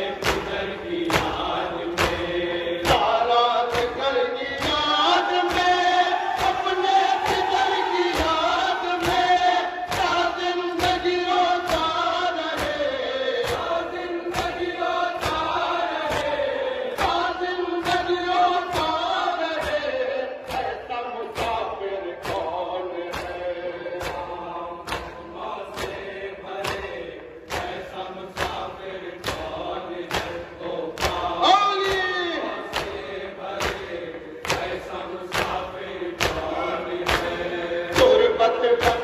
Amen. Thank you.